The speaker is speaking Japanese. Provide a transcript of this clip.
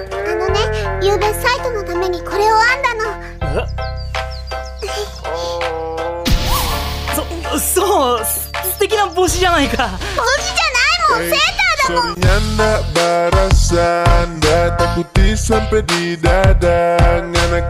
あのねゆうべサイトのためにこれを編んだの。そそうす素敵な帽子じゃないか。帽子じゃないもんセーターだもん。Sorry nak barasan Dah takuti sampai di dada Ngana